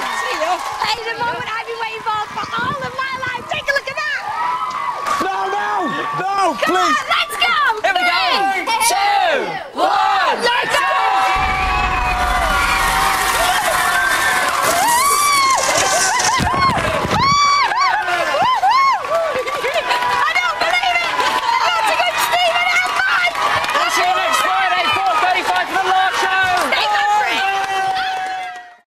Hey, the moment I've been waiting for for all of my life. Take a look at that. No, no, no, Come please. on,